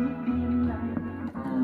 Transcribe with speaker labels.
Speaker 1: Mm-hmm.